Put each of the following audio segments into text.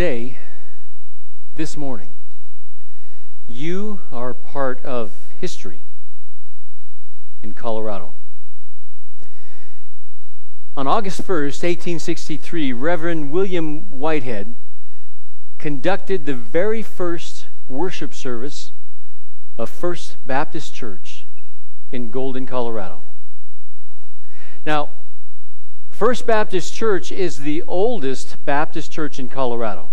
Today, this morning, you are part of history in Colorado. On August 1st, 1863, Reverend William Whitehead conducted the very first worship service of First Baptist Church in Golden, Colorado. Now, First Baptist Church is the oldest Baptist church in Colorado,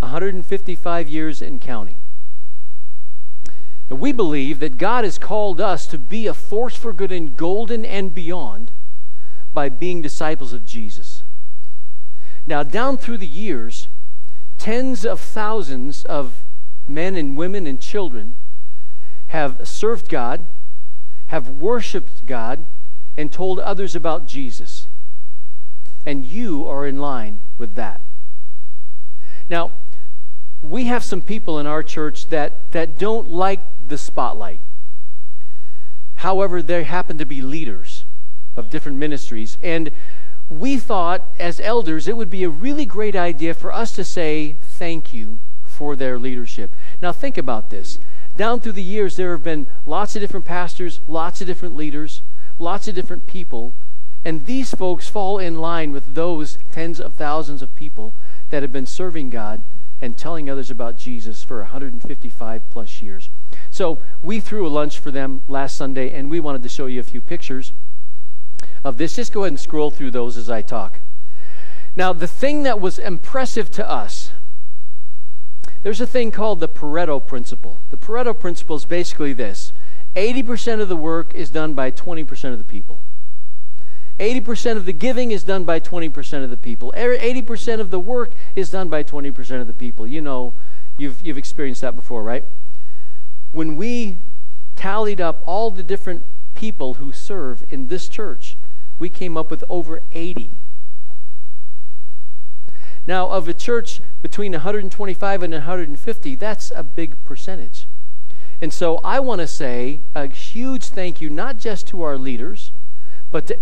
155 years and counting. And we believe that God has called us to be a force for good in Golden and beyond by being disciples of Jesus. Now, down through the years, tens of thousands of men and women and children have served God, have worshiped God, and told others about Jesus. And you are in line with that. Now, we have some people in our church that, that don't like the spotlight. However, they happen to be leaders of different ministries. And we thought, as elders, it would be a really great idea for us to say thank you for their leadership. Now, think about this. Down through the years, there have been lots of different pastors, lots of different leaders, lots of different people, and these folks fall in line with those tens of thousands of people that have been serving God and telling others about Jesus for 155 plus years. So we threw a lunch for them last Sunday, and we wanted to show you a few pictures of this. Just go ahead and scroll through those as I talk. Now, the thing that was impressive to us, there's a thing called the Pareto Principle. The Pareto Principle is basically this 80% of the work is done by 20% of the people. 80% of the giving is done by 20% of the people. 80% of the work is done by 20% of the people. You know, you've, you've experienced that before, right? When we tallied up all the different people who serve in this church, we came up with over 80. Now, of a church between 125 and 150, that's a big percentage. And so I want to say a huge thank you, not just to our leaders, but to,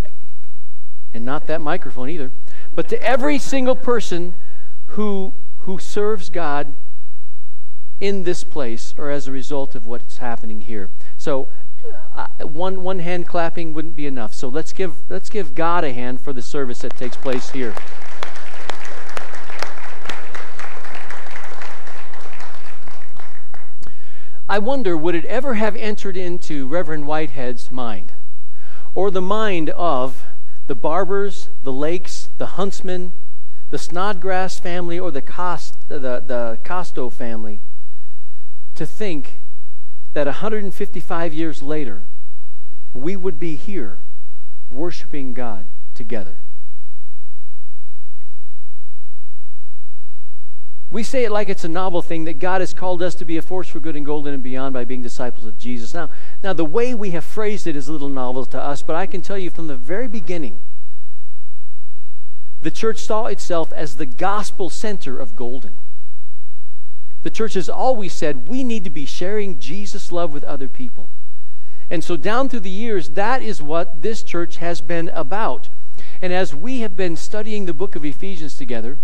and not that microphone either, but to every single person who, who serves God in this place or as a result of what's happening here. So uh, one, one hand clapping wouldn't be enough. So let's give, let's give God a hand for the service that takes place here. I wonder, would it ever have entered into Reverend Whitehead's mind? Or the mind of the Barbers, the Lakes, the Huntsmen, the Snodgrass family, or the, Cost, the, the Costo family to think that 155 years later, we would be here worshiping God together. We say it like it's a novel thing that God has called us to be a force for good in golden and beyond by being disciples of Jesus. Now, now the way we have phrased it is a little novel to us, but I can tell you from the very beginning, the church saw itself as the gospel center of Golden. The church has always said we need to be sharing Jesus' love with other people. And so, down through the years, that is what this church has been about. And as we have been studying the book of Ephesians together,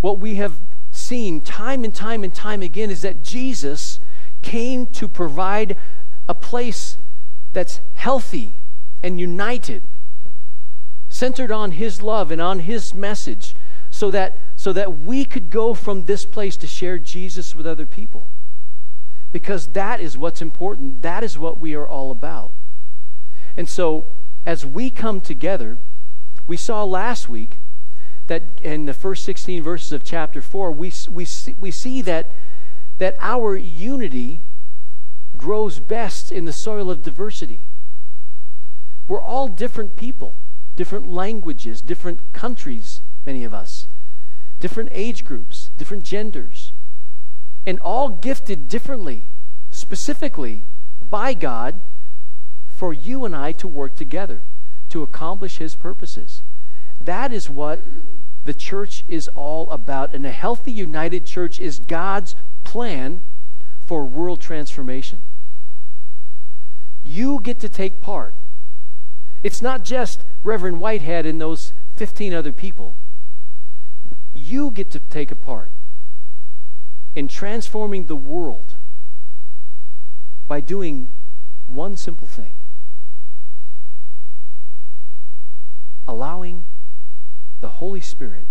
what we have seen time and time and time again is that Jesus came to provide a place that's healthy and united, centered on His love and on His message, so that, so that we could go from this place to share Jesus with other people. Because that is what's important. That is what we are all about. And so, as we come together, we saw last week that in the first 16 verses of chapter 4, we, we, see, we see that, that our unity grows best in the soil of diversity. We're all different people, different languages, different countries, many of us, different age groups, different genders, and all gifted differently, specifically by God for you and I to work together to accomplish His purposes. That is what the church is all about. And a healthy, united church is God's plan for world transformation. You get to take part. It's not just Reverend Whitehead and those 15 other people. you get to take a part in transforming the world by doing one simple thing allowing the Holy Spirit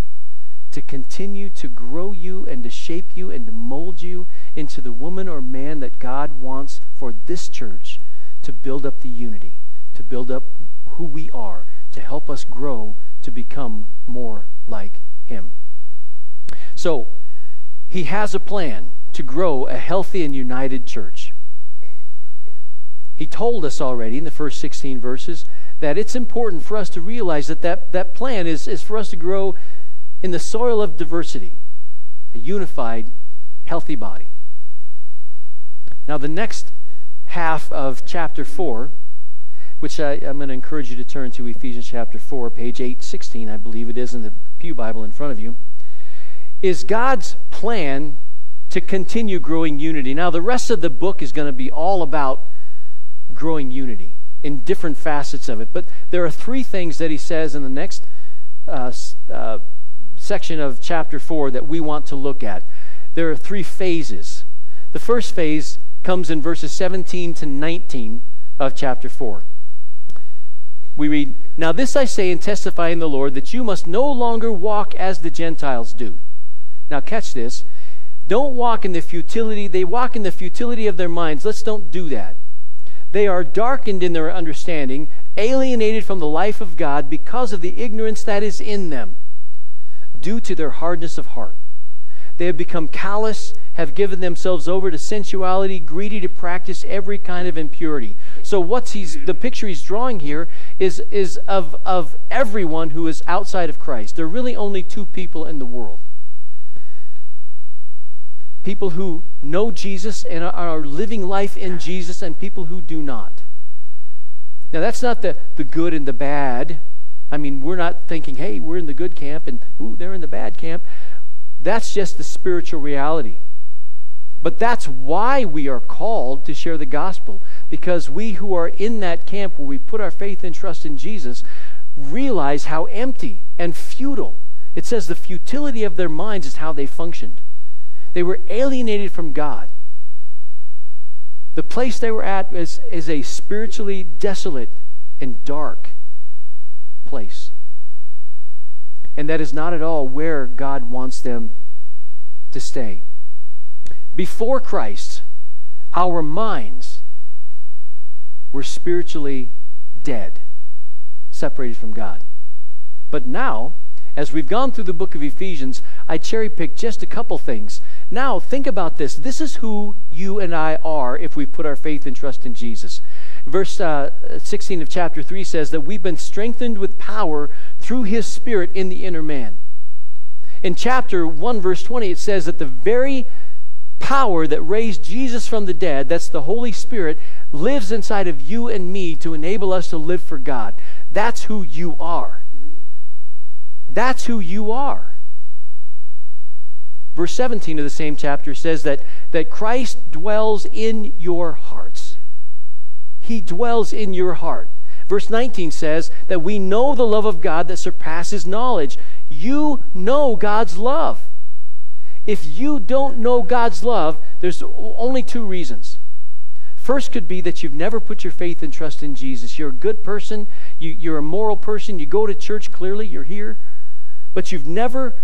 to continue to grow you and to shape you and to mold you into the woman or man that God wants for this church to build up the unity, to build up who we are, to help us grow to become more like Him. So, He has a plan to grow a healthy and united church. He told us already in the first 16 verses that it's important for us to realize that that, that plan is, is for us to grow in the soil of diversity, a unified, healthy body. Now, the next half of chapter 4, which I, am going to encourage you to turn to Ephesians chapter 4, page 816, I believe it is in the Pew Bible in front of you, is God's plan to continue growing unity. Now, the rest of the book is going to be all about growing unity in different facets of it. But there are three things that he says in the next uh, uh, section of chapter 4 that we want to look at. There are three phases. The first phase comes in verses 17 to 19 of chapter 4. We read, Now this I say and testify in the Lord that you must no longer walk as the Gentiles do. Now catch this. Don't walk in the futility. They walk in the futility of their minds. Let's don't do that. They are darkened in their understanding, alienated from the life of God because of the ignorance that is in them, due to their hardness of heart. They have become callous, have given themselves over to sensuality, greedy to practice every kind of impurity. So what's he's the picture he's drawing here is, is of, of everyone who is outside of Christ. There are really only two people in the world people who know Jesus and are living life in Jesus, and people who do not. Now, that's not the, the good and the bad. I mean, we're not thinking, hey, we're in the good camp and ooh, they're in the bad camp. That's just the spiritual reality. But that's why we are called to share the gospel, because we who are in that camp where we put our faith and trust in Jesus realize how empty and futile. It says the futility of their minds is how they functioned. They were alienated from God. The place they were at is, is a spiritually desolate and dark place. And that is not at all where God wants them to stay. Before Christ, our minds were spiritually dead, separated from God. But now, as we've gone through the book of Ephesians, I cherry picked just a couple things now, think about this. This is who you and I are if we put our faith and trust in Jesus. Verse uh, 16 of chapter 3 says that we've been strengthened with power through his Spirit in the inner man. In chapter 1, verse 20, it says that the very power that raised Jesus from the dead, that's the Holy Spirit, lives inside of you and me to enable us to live for God. That's who you are. That's who you are. Verse 17 of the same chapter says that, that Christ dwells in your hearts. He dwells in your heart. Verse 19 says that we know the love of God that surpasses knowledge. You know God's love. If you don't know God's love, there's only two reasons. First could be that you've never put your faith and trust in Jesus. You're a good person, you, are a moral person, you go to church clearly, you're here, but you've never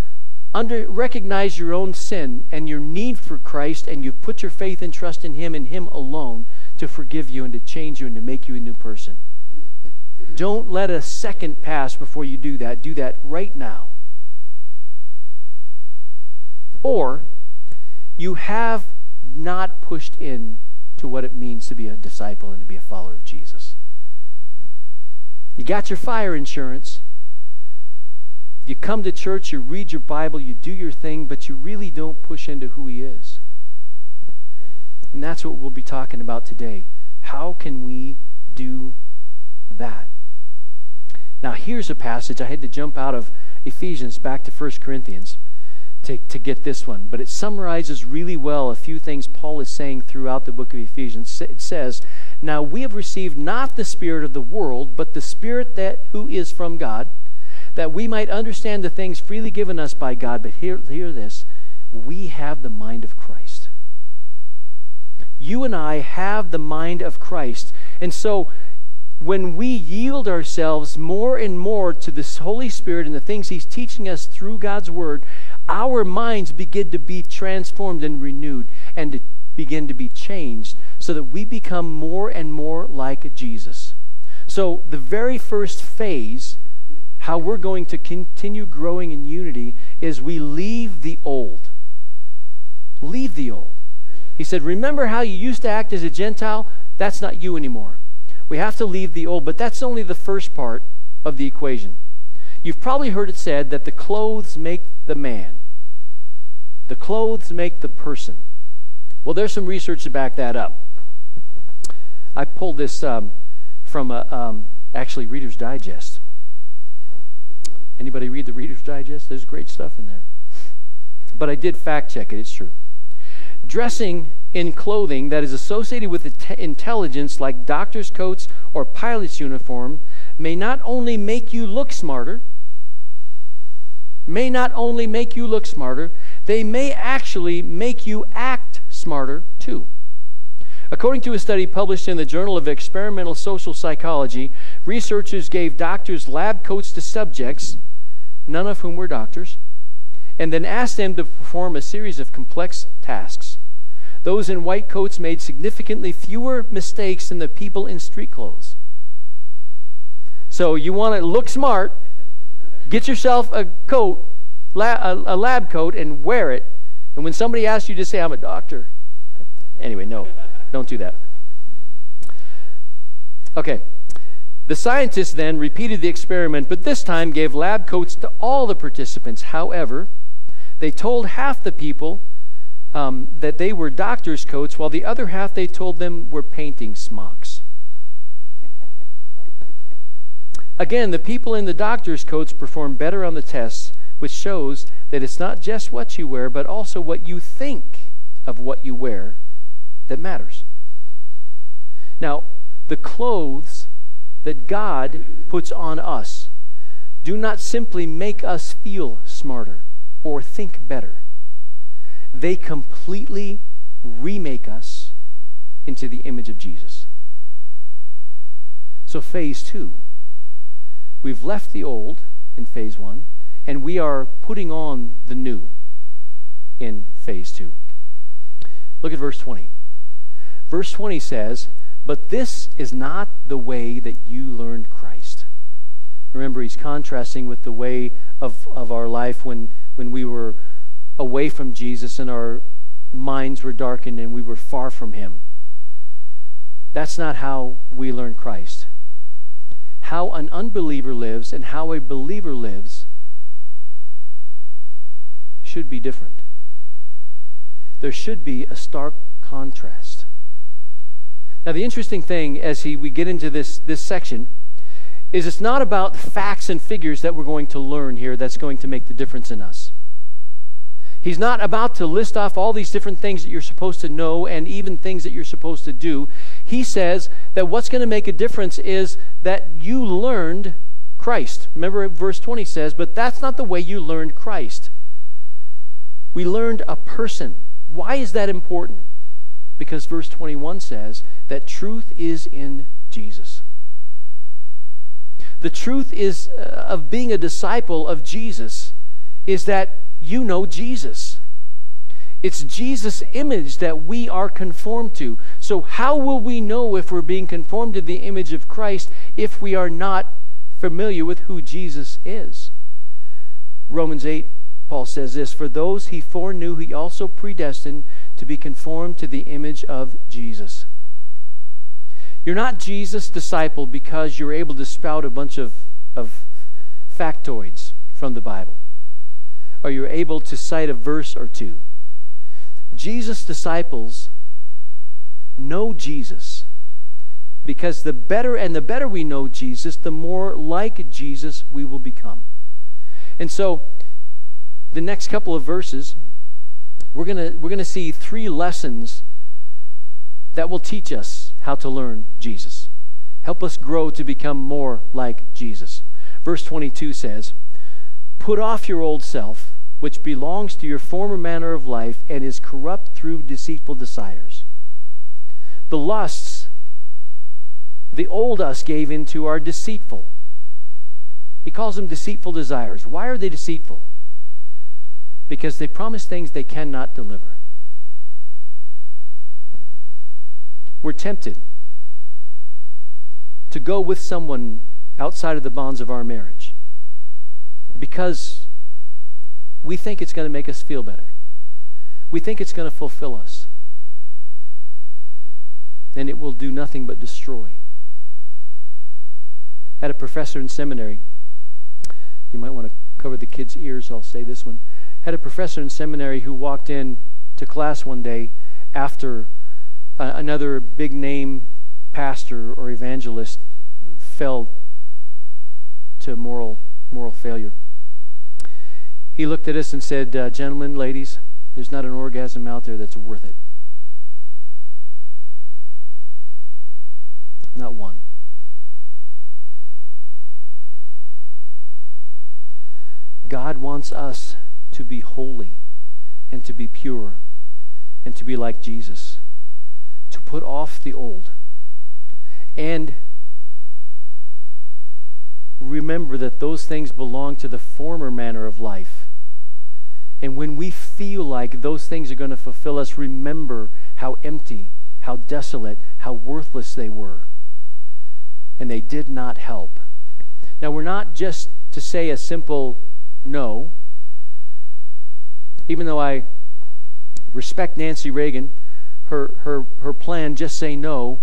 under, recognize your own sin and your need for Christ, and you've put your faith and trust in Him and Him alone to forgive you and to change you and to make you a new person. Don't let a second pass before you do that. Do that right now. Or you have not pushed in to what it means to be a disciple and to be a follower of Jesus. You got your fire insurance. You come to church, you read your Bible, you do your thing, but you really don't push into who He is. And that's what we'll be talking about today. How can we do that? Now, here's a passage. I had to jump out of Ephesians back to 1 Corinthians to, to get this one, but it summarizes really well a few things Paul is saying throughout the book of Ephesians. It says, Now we have received not the Spirit of the world, but the Spirit that who is from God that we might understand the things freely given us by God. But hear, hear this we have the mind of Christ. You and I have the mind of Christ. And so when we yield ourselves more and more to this Holy Spirit and the things He's teaching us through God's Word, our minds begin to be transformed and renewed and to begin to be changed so that we become more and more like Jesus. So, the very first phase, how we're going to continue growing in unity, is we leave the old. Leave the old. He said, Remember how you used to act as a Gentile? That's not you anymore. We have to leave the old, but that's only the first part of the equation. You've probably heard it said that the clothes make the man, the clothes make the person. Well, there's some research to back that up. I pulled this um, from a, um, actually Reader's Digest. Anybody read the Reader's Digest? There's great stuff in there. But I did fact check it, it's true. Dressing in clothing that is associated with intelligence, like doctor's coats or pilot's uniform, may not only make you look smarter, may not only make you look smarter, they may actually make you act smarter too. According to a study published in the Journal of Experimental Social Psychology, researchers gave doctors lab coats to subjects, none of whom were doctors, and then asked them to perform a series of complex tasks. Those in white coats made significantly fewer mistakes than the people in street clothes. So you want to look smart, get yourself a coat, a lab coat, and wear it. And when somebody asks you to say, I'm a doctor. Anyway, no, don't do that. Okay. The scientists then repeated the experiment, but this time gave lab coats to all the participants. However, they told half the people um, that they were doctor's coats, while the other half they told them were painting smocks. Again, the people in the doctor's coats performed better on the tests, which shows that it's not just what you wear, but also what you think of what you wear that matters. Now, the clothes that God puts on us do not simply make us feel smarter or think better they completely remake us into the image of Jesus. So, phase two, we've left the old in phase one, and we are putting on the new in phase two. Look at verse 20. Verse 20 says, But this is not the way that you learned Christ. Remember, he's contrasting with the way of, of our life when, when we were away from Jesus and our minds were darkened and we were far from Him. That's not how we learn Christ. How an unbeliever lives and how a believer lives should be different. There should be a stark contrast. Now, the interesting thing as he, we get into this, this section is it's not about facts and figures that we're going to learn here that's going to make the difference in us. He's not about to list off all these different things that you're supposed to know and even things that you're supposed to do. He says that what's going to make a difference is that you learned Christ. Remember, verse 20 says, But that's not the way you learned Christ. We learned a person. Why is that important? Because verse 21 says that truth is in Jesus. The truth is uh, of being a disciple of Jesus is that you know Jesus. It's Jesus' image that we are conformed to. So, how will we know if we're being conformed to the image of Christ if we are not familiar with who Jesus is? Romans 8, Paul says this For those he foreknew, he also predestined to be conformed to the image of Jesus. You're not Jesus' disciple because you're able to spout a bunch of, of factoids from the Bible or you're able to cite a verse or two. Jesus' disciples know Jesus because the better and the better we know Jesus, the more like Jesus we will become. And so, the next couple of verses, we're going to we're going to see three lessons that will teach us how to learn Jesus. Help us grow to become more like Jesus. Verse 22 says, Put off your old self, which belongs to your former manner of life and is corrupt through deceitful desires. The lusts the old us gave into are deceitful. He calls them deceitful desires. Why are they deceitful? Because they promise things they cannot deliver. We're tempted to go with someone outside of the bonds of our marriage because we think it's going to make us feel better. We think it's going to fulfill us. And it will do nothing but destroy. Had a professor in seminary. You might want to cover the kids' ears, I'll say this one. Had a professor in seminary who walked in to class one day after another big name pastor or evangelist fell to moral moral failure. He looked at us and said, uh, "Gentlemen, ladies, there's not an orgasm out there that's worth it. Not one." God wants us to be holy and to be pure and to be like Jesus, put off the old and remember that those things belong to the former manner of life. And when we feel like those things are going to fulfill us, remember how empty, how desolate, how worthless they were. And they did not help. Now, we're not just to say a simple no, even though I respect Nancy Reagan, her, her, her plan, just say no,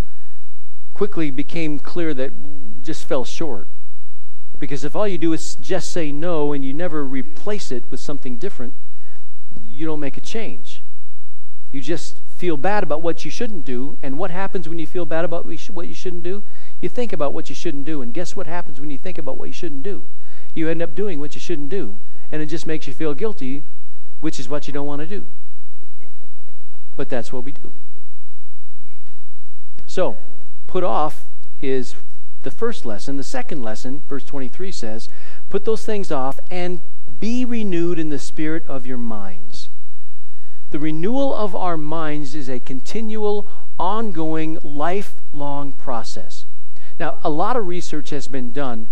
quickly became clear that just fell short. Because if all you do is just say no and you never replace it with something different, you don't make a change. You just feel bad about what you shouldn't do. And what happens when you feel bad about what you shouldn't do? You think about what you shouldn't do. And guess what happens when you think about what you shouldn't do? You end up doing what you shouldn't do. And it just makes you feel guilty, which is what you don't want to do. But that's what we do. So, put off is the first lesson. The second lesson, verse 23 says, Put those things off and be renewed in the spirit of your minds. The renewal of our minds is a continual, ongoing, lifelong process. Now, a lot of research has been done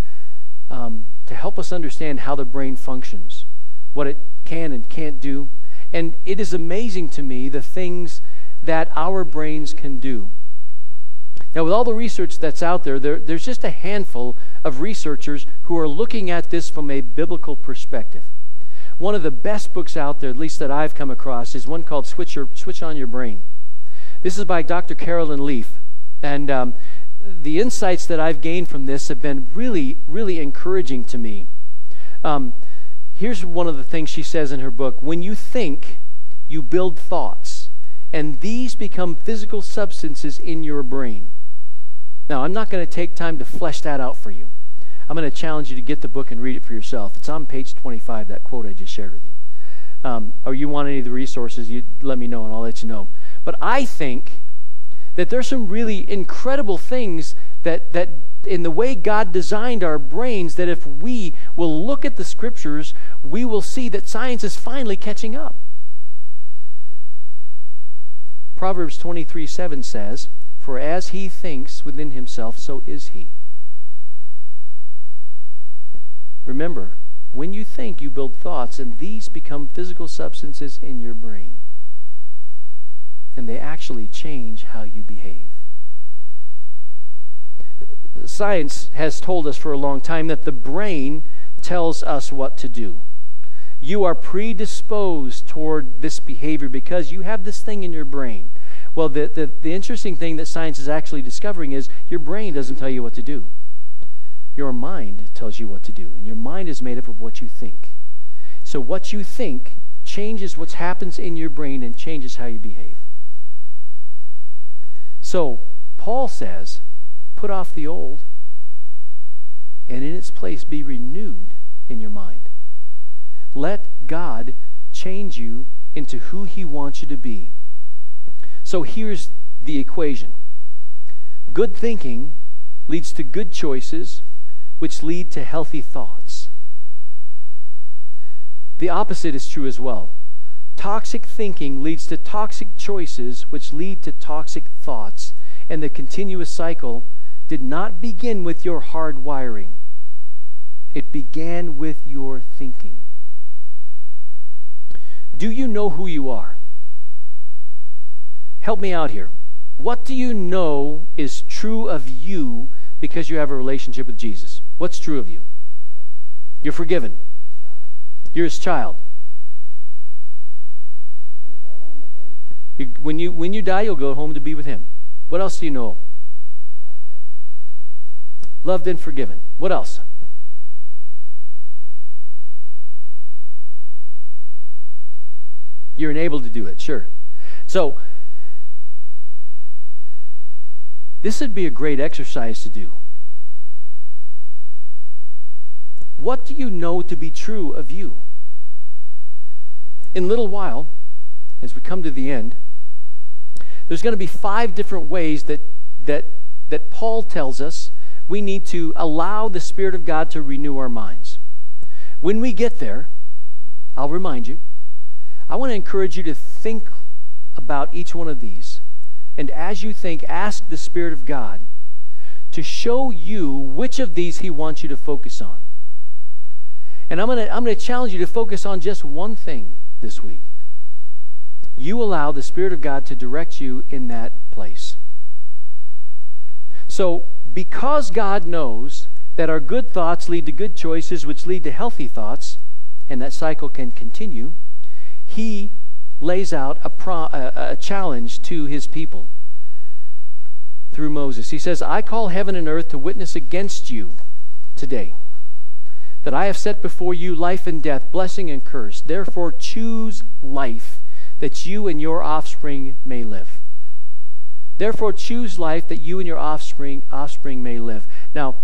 um, to help us understand how the brain functions, what it can and can't do. And it is amazing to me the things that our brains can do. Now, with all the research that's out there, there, there's just a handful of researchers who are looking at this from a biblical perspective. One of the best books out there, at least that I've come across, is one called Switch, Your, Switch on Your Brain. This is by Dr. Caroline Leaf. And um, the insights that I've gained from this have been really, really encouraging to me. Um, here's one of the things she says in her book When you think, you build thoughts, and these become physical substances in your brain. Now, I'm not going to take time to flesh that out for you. I'm going to challenge you to get the book and read it for yourself. It's on page 25, that quote I just shared with you. Um, or you want any of the resources, you let me know and I'll let you know. But I think that there's some really incredible things that, that in the way God designed our brains, that if we will look at the scriptures, we will see that science is finally catching up. Proverbs 23 7 says, for as he thinks within himself, so is he. Remember, when you think, you build thoughts, and these become physical substances in your brain. And they actually change how you behave. Science has told us for a long time that the brain tells us what to do. You are predisposed toward this behavior because you have this thing in your brain well, the, the, the interesting thing that science is actually discovering is your brain doesn't tell you what to do. Your mind tells you what to do, and your mind is made up of what you think. So what you think changes what happens in your brain and changes how you behave. So Paul says, put off the old, and in its place be renewed in your mind. Let God change you into who he wants you to be. So here's the equation good thinking leads to good choices, which lead to healthy thoughts. The opposite is true as well. Toxic thinking leads to toxic choices, which lead to toxic thoughts. And the continuous cycle did not begin with your hard wiring, it began with your thinking. Do you know who you are? Help me out here. What do you know is true of you because you have a relationship with Jesus? What's true of you? You're forgiven. You're his child. You, when, you, when you die, you'll go home to be with him. What else do you know? Loved and forgiven. What else? You're enabled to do it, sure. So, this would be a great exercise to do. What do you know to be true of you? In a little while, as we come to the end, there's going to be five different ways that, that, that Paul tells us we need to allow the Spirit of God to renew our minds. When we get there, I'll remind you, I want to encourage you to think about each one of these. And as you think, ask the Spirit of God to show you which of these He wants you to focus on. And I'm going to, I'm going to challenge you to focus on just one thing this week. You allow the Spirit of God to direct you in that place. So, because God knows that our good thoughts lead to good choices, which lead to healthy thoughts, and that cycle can continue, He lays out a, pro, a, a challenge to His people through Moses. He says, I call heaven and earth to witness against you today that I have set before you life and death, blessing and curse. Therefore, choose life that you and your offspring may live. Therefore, choose life that you and your offspring, offspring may live. Now,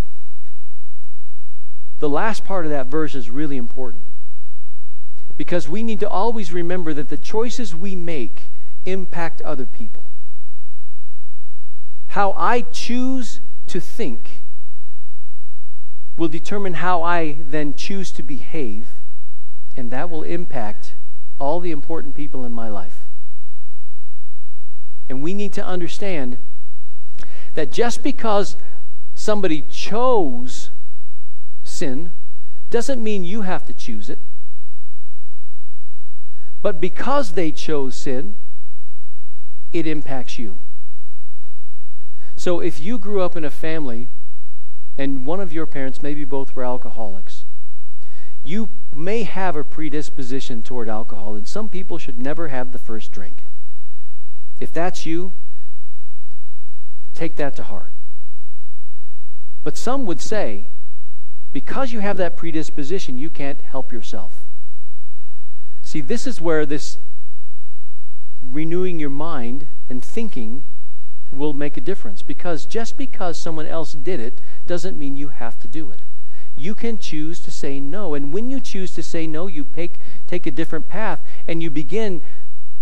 the last part of that verse is really important because we need to always remember that the choices we make impact other people. How I choose to think will determine how I then choose to behave, and that will impact all the important people in my life. And we need to understand that just because somebody chose sin doesn't mean you have to choose it. But because they chose sin, it impacts you. So if you grew up in a family and one of your parents, maybe both were alcoholics, you may have a predisposition toward alcohol, and some people should never have the first drink. If that's you, take that to heart. But some would say, because you have that predisposition, you can't help yourself. See, this is where this renewing your mind and thinking will make a difference because just because someone else did it doesn't mean you have to do it. You can choose to say no. And when you choose to say no, you take, take a different path and you begin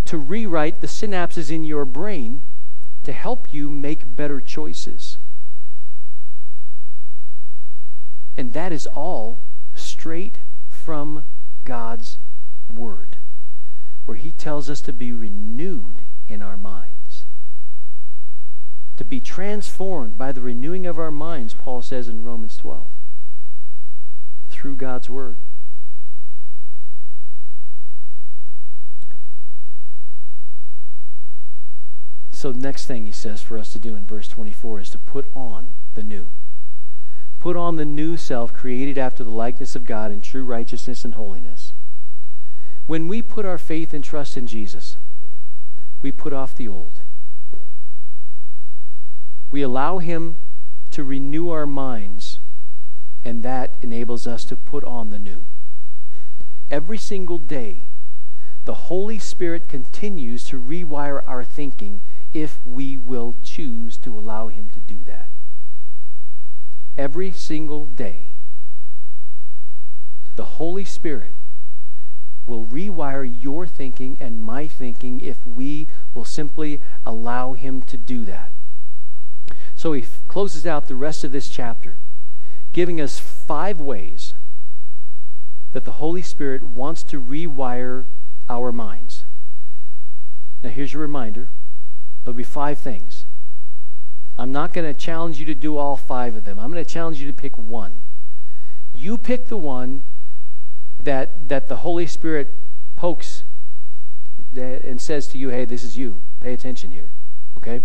to rewrite the synapses in your brain to help you make better choices. And that is all straight from God's Word, where He tells us to be renewed in our minds. to be transformed by the renewing of our minds, Paul says in Romans 12, through God's Word. So, the next thing he says for us to do in verse 24 is to put on the new. Put on the new self created after the likeness of God in true righteousness and holiness. When we put our faith and trust in Jesus, we put off the old we allow Him to renew our minds, and that enables us to put on the new. Every single day, the Holy Spirit continues to rewire our thinking if we will choose to allow Him to do that. Every single day, the Holy Spirit will rewire your thinking and my thinking if we will simply allow Him to do that. So he closes out the rest of this chapter, giving us five ways that the Holy Spirit wants to rewire our minds. Now, here's your reminder there'll be five things. I'm not going to challenge you to do all five of them. I'm going to challenge you to pick one. You pick the one that, that the Holy Spirit pokes and says to you, hey, this is you. Pay attention here. Okay?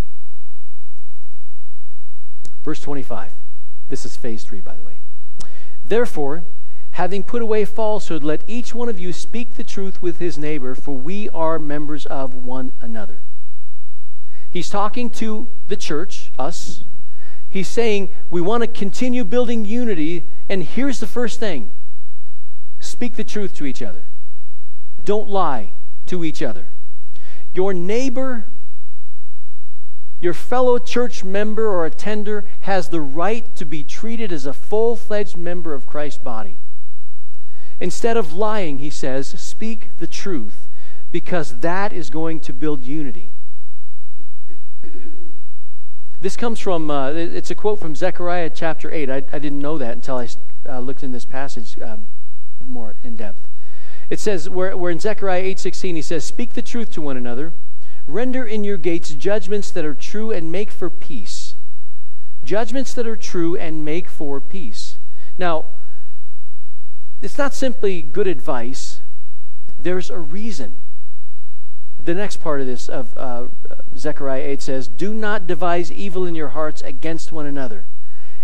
Verse 25. This is phase three, by the way. Therefore, having put away falsehood, let each one of you speak the truth with his neighbor, for we are members of one another. He's talking to the church, us. He's saying we want to continue building unity, and here's the first thing speak the truth to each other. Don't lie to each other. Your neighbor your fellow church member or attender has the right to be treated as a full fledged member of Christ's body. Instead of lying, he says, speak the truth because that is going to build unity. This comes from, uh, it's a quote from Zechariah chapter 8. I, I didn't know that until I uh, looked in this passage um, more in depth. It says, where, where in Zechariah 8.16, he says, Speak the truth to one another Render in your gates judgments that are true and make for peace. Judgments that are true and make for peace. Now, it's not simply good advice, there's a reason. The next part of this, of uh, Zechariah 8, says, Do not devise evil in your hearts against one another,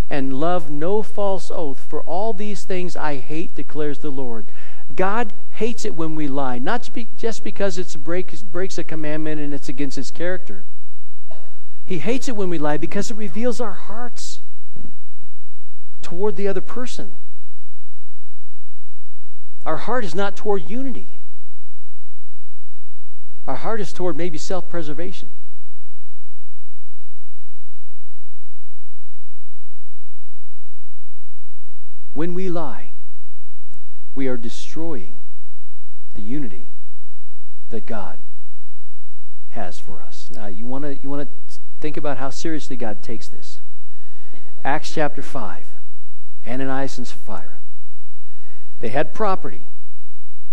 and love no false oath, for all these things I hate, declares the Lord. God hates it when we lie, not just because it breaks a commandment and it's against his character. He hates it when we lie because it reveals our hearts toward the other person. Our heart is not toward unity. Our heart is toward maybe self preservation. When we lie, we are destroying the unity that God has for us. Now, you want to you want to think about how seriously God takes this. Acts chapter 5. Ananias and Sapphira. They had property.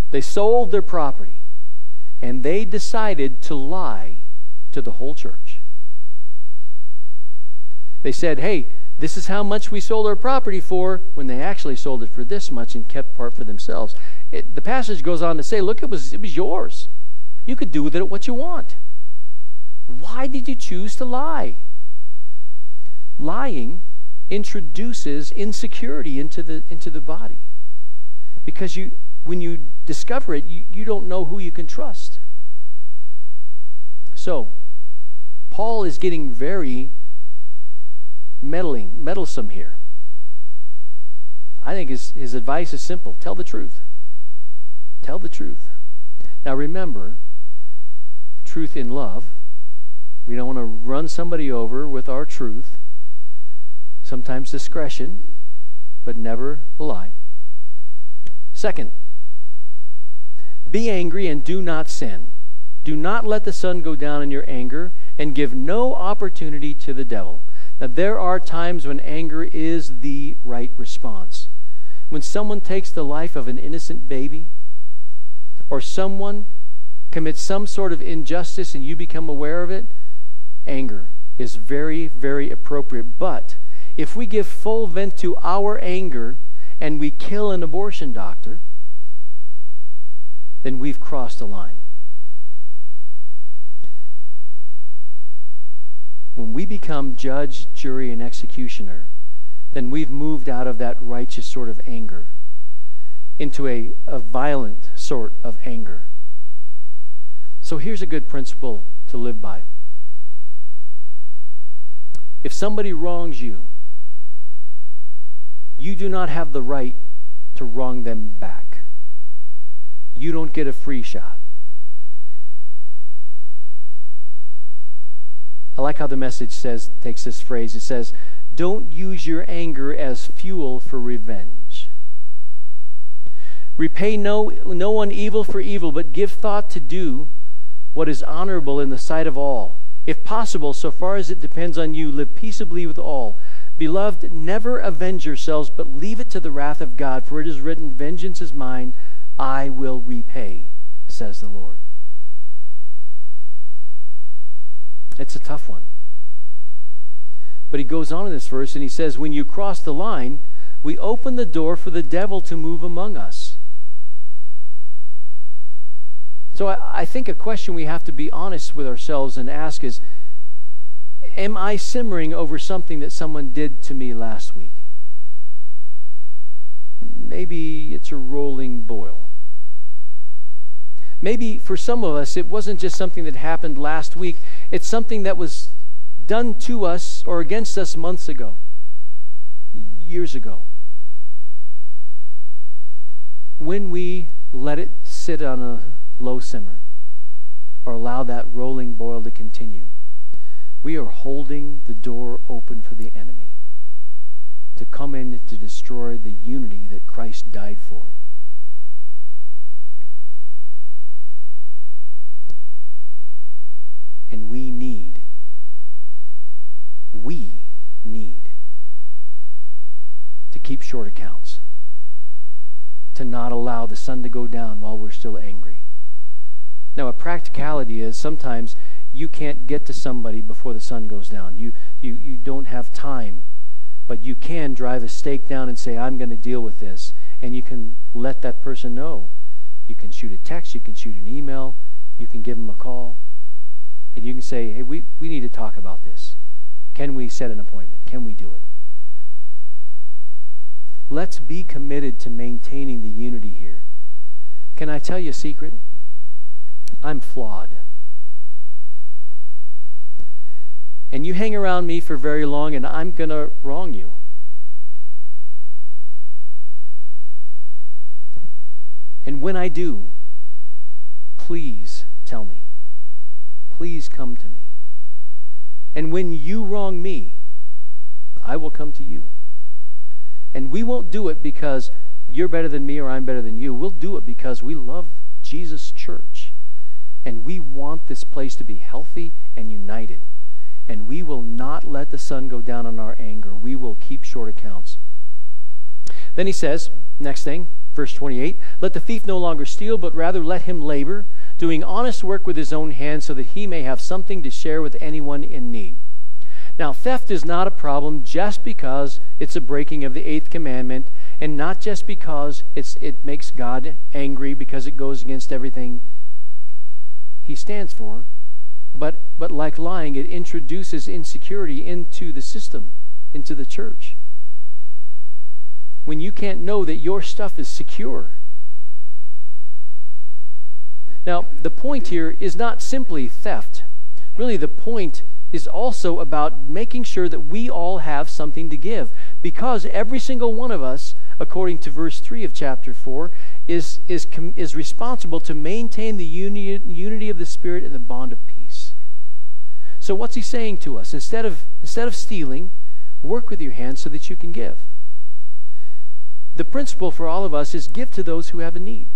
They sold their property. And they decided to lie to the whole church. They said, hey, this is how much we sold our property for when they actually sold it for this much and kept part for themselves. It, the passage goes on to say, look, it was, it was yours. You could do with it what you want. Why did you choose to lie? Lying introduces insecurity into the, into the body. Because you, when you discover it, you, you don't know who you can trust. So, Paul is getting very meddling, meddlesome here. I think his, his advice is simple tell the truth. Tell the truth. Now remember, truth in love. We don't want to run somebody over with our truth. Sometimes discretion, but never a lie. Second, be angry and do not sin. Do not let the sun go down in your anger and give no opportunity to the devil. Now, there are times when anger is the right response. When someone takes the life of an innocent baby, or someone commits some sort of injustice and you become aware of it, anger is very, very appropriate. But if we give full vent to our anger and we kill an abortion doctor, then we've crossed a line. when we become judge, jury, and executioner, then we've moved out of that righteous sort of anger into a, a violent sort of anger. So here's a good principle to live by. If somebody wrongs you, you do not have the right to wrong them back. You don't get a free shot. I like how the message says takes this phrase. It says, "Don't use your anger as fuel for revenge. Repay no no one evil for evil, but give thought to do what is honorable in the sight of all. If possible, so far as it depends on you, live peaceably with all. Beloved, never avenge yourselves, but leave it to the wrath of God, for it is written, Vengeance is mine, I will repay, says the Lord. It's a tough one. But he goes on in this verse and he says, When you cross the line, we open the door for the devil to move among us. So I, I, think a question we have to be honest with ourselves and ask is Am I simmering over something that someone did to me last week? Maybe it's a rolling boil. Maybe for some of us, it wasn't just something that happened last week, it's something that was done to us or against us months ago, years ago. When we let it sit on a low simmer or allow that rolling boil to continue, we are holding the door open for the enemy to come in to destroy the unity that Christ died for. And we need, we need to keep short accounts, to not allow the sun to go down while we're still angry. Now, a practicality is sometimes you can't get to somebody before the sun goes down. You, you, you don't have time. But you can drive a stake down and say, I'm going to deal with this. And you can let that person know. You can shoot a text, you can shoot an email, you can give them a call. And you can say, hey, we, we need to talk about this. Can we set an appointment? Can we do it? Let's be committed to maintaining the unity here. Can I tell you a secret? I'm flawed. And you hang around me for very long, and I'm going to wrong you. And when I do, please tell me. Please come to me. And when you wrong me, I will come to you. And we won't do it because you're better than me or I'm better than you. We'll do it because we love Jesus' church. And we want this place to be healthy and united and we will not let the sun go down on our anger. We will keep short accounts. Then he says, next thing, verse 28 Let the thief no longer steal, but rather let him labor, doing honest work with his own hands, so that he may have something to share with anyone in need. Now, theft is not a problem just because it's a breaking of the eighth commandment, and not just because it's, it makes God angry because it goes against everything he stands for. But, but like lying, it introduces insecurity into the system, into the church. When you can't know that your stuff is secure. Now, the point here is not simply theft. Really, the point is also about making sure that we all have something to give. Because every single one of us, according to verse 3 of chapter 4, is, is, is responsible to maintain the uni- unity of the Spirit and the bond of peace. So what's he saying to us? Instead of, instead of stealing, work with your hands so that you can give. The principle for all of us is give to those who have a need.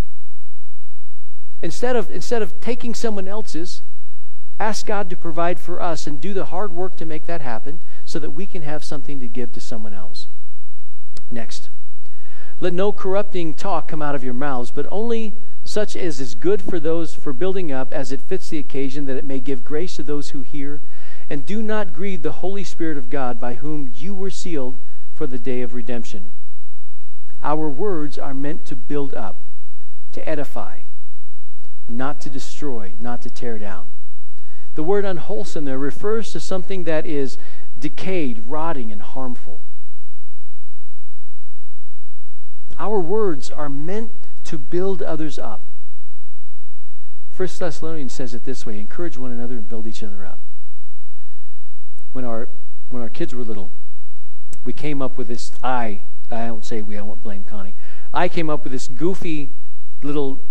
Instead of, instead of taking someone else's, ask God to provide for us and do the hard work to make that happen so that we can have something to give to someone else. Next. Let no corrupting talk come out of your mouths, but only such as is good for those for building up as it fits the occasion that it may give grace to those who hear and do not grieve the holy spirit of god by whom you were sealed for the day of redemption our words are meant to build up to edify not to destroy not to tear down the word unwholesome there refers to something that is decayed rotting and harmful our words are meant to build others up. First Thessalonians says it this way encourage one another and build each other up. When our when our kids were little, we came up with this I I don't say we, I won't blame Connie. I came up with this goofy little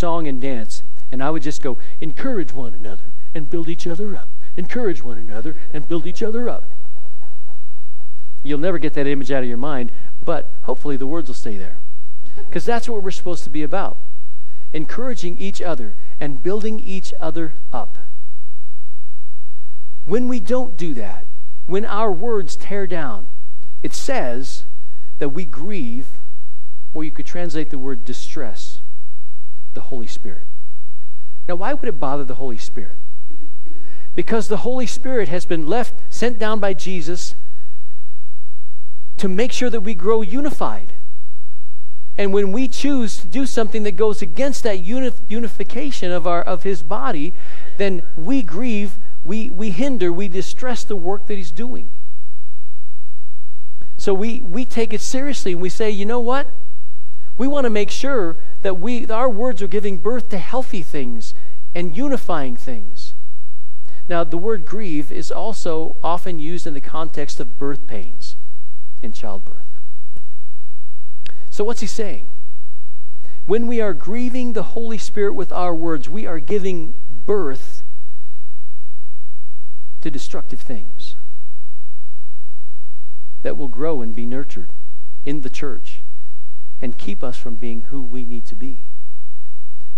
song and dance, and I would just go, encourage one another and build each other up. Encourage one another and build each other up. You'll never get that image out of your mind, but hopefully the words will stay there. Because that's what we're supposed to be about encouraging each other and building each other up. When we don't do that, when our words tear down, it says that we grieve, or you could translate the word distress, the Holy Spirit. Now, why would it bother the Holy Spirit? Because the Holy Spirit has been left, sent down by Jesus to make sure that we grow unified. And when we choose to do something that goes against that unification of, our, of his body, then we grieve, we, we hinder, we distress the work that he's doing. So we, we take it seriously and we say, you know what? We want to make sure that we, our words are giving birth to healthy things and unifying things. Now, the word grieve is also often used in the context of birth pains in childbirth. So, what's he saying? When we are grieving the Holy Spirit with our words, we are giving birth to destructive things that will grow and be nurtured in the church and keep us from being who we need to be.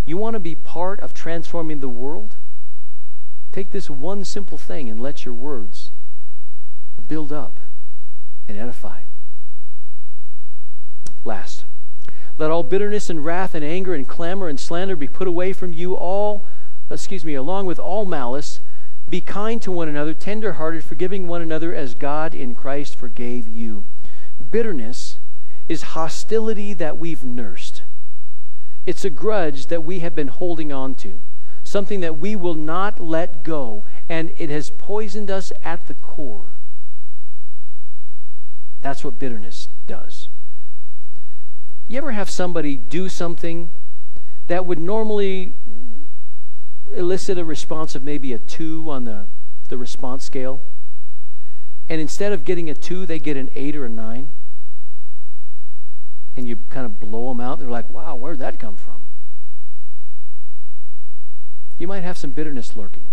You want to be part of transforming the world? Take this one simple thing and let your words build up and edify. Last, let all bitterness and wrath and anger and clamor and slander be put away from you all, excuse me, along with all malice. Be kind to one another, tender-hearted, forgiving one another as God in Christ forgave you. Bitterness is hostility that we've nursed. It's a grudge that we have been holding on to, something that we will not let go, and it has poisoned us at the core. That's what bitterness does. You ever have somebody do something that would normally elicit a response of maybe a two on the, the response scale? And instead of getting a two, they get an eight or a nine? And you kind of blow them out, they're like, wow, where'd that come from? You might have some bitterness lurking.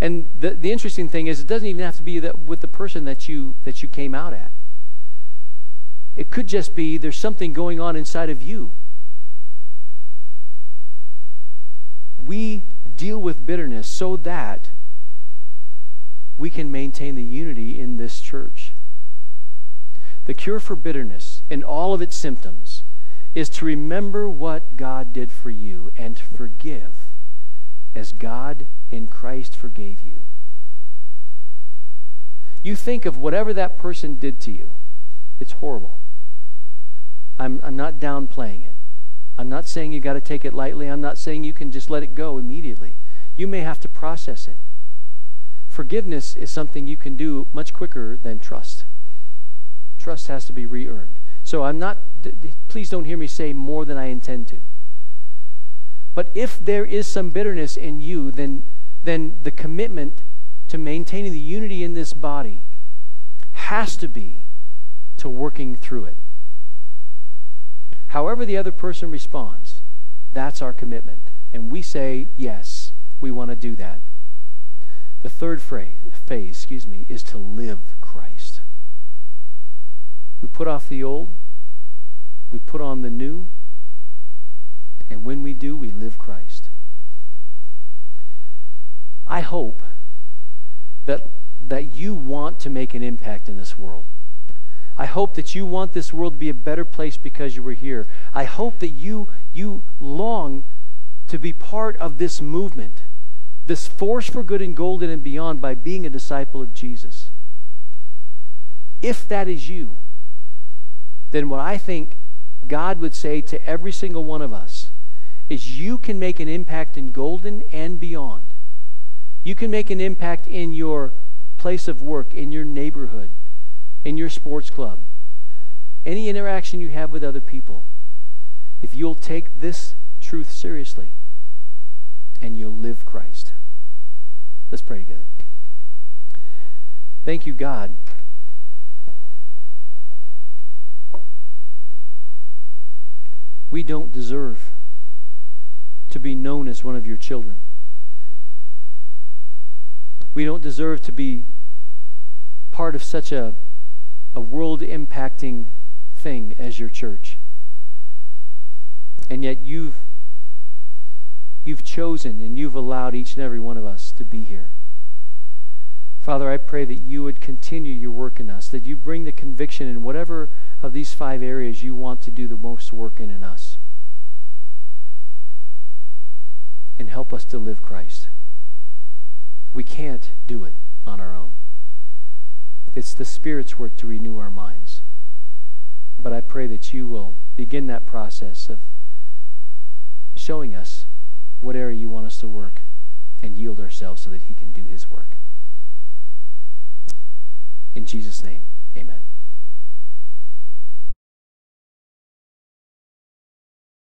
And the, the interesting thing is it doesn't even have to be that with the person that you that you came out at. It could just be there's something going on inside of you. We deal with bitterness so that we can maintain the unity in this church. The cure for bitterness in all of its symptoms is to remember what God did for you and to forgive as God in Christ forgave you. You think of whatever that person did to you. It's horrible. I'm, I'm not downplaying it. I'm not saying you got to take it lightly. I'm not saying you can just let it go immediately. You may have to process it. Forgiveness is something you can do much quicker than trust. Trust has to be re earned. So I'm not, please don't hear me say more than I intend to. But if there is some bitterness in you, then, then the commitment to maintaining the unity in this body has to be to working through it. However, the other person responds, that's our commitment. And we say, yes, we want to do that. The third phrase, phase, excuse me, is to live Christ. We put off the old, we put on the new, and when we do, we live Christ. I hope that, that you want to make an impact in this world. I hope that you want this world to be a better place because you were here. I hope that you, you long to be part of this movement, this force for good and golden and beyond by being a disciple of Jesus. If that is you, then what I think God would say to every single one of us is you can make an impact in Golden and beyond. You can make an impact in your place of work, in your neighborhood, in your sports club, any interaction you have with other people. If you'll take this truth seriously and you'll live Christ. Let's pray together. Thank you, God We don't deserve to be known as one of your children. We don't deserve to be part of such a, a world impacting thing as your church. And yet you've you've chosen and you've allowed each and every one of us to be here. Father, I pray that you would continue your work in us, that you bring the conviction in whatever of these five areas you want to do the most work in in us. And help us to live Christ. We can't do it on our own. It's the Spirit's work to renew our minds. But I pray that you will begin that process of showing us what area you want us to work and yield ourselves so that He can do His work. In Jesus' name, amen.